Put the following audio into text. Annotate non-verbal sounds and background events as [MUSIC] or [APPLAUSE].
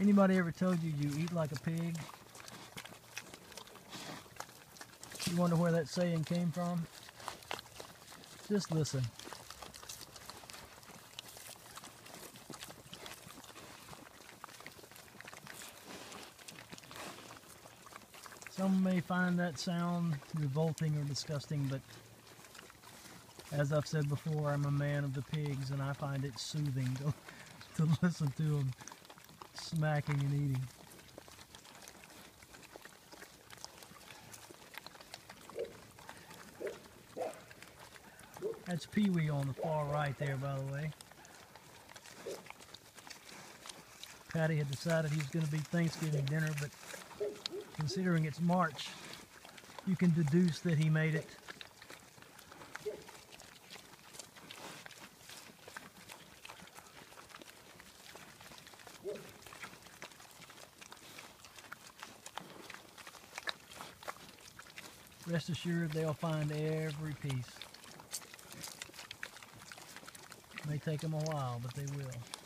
Anybody ever told you you eat like a pig? You wonder where that saying came from? Just listen. Some may find that sound revolting or disgusting, but as I've said before, I'm a man of the pigs and I find it soothing to, [LAUGHS] to listen to them smacking and eating. That's Pee Wee on the far right there, by the way. Patty had decided he was going to be Thanksgiving dinner, but considering it's March, you can deduce that he made it. Rest assured they'll find every piece. May take them a while, but they will.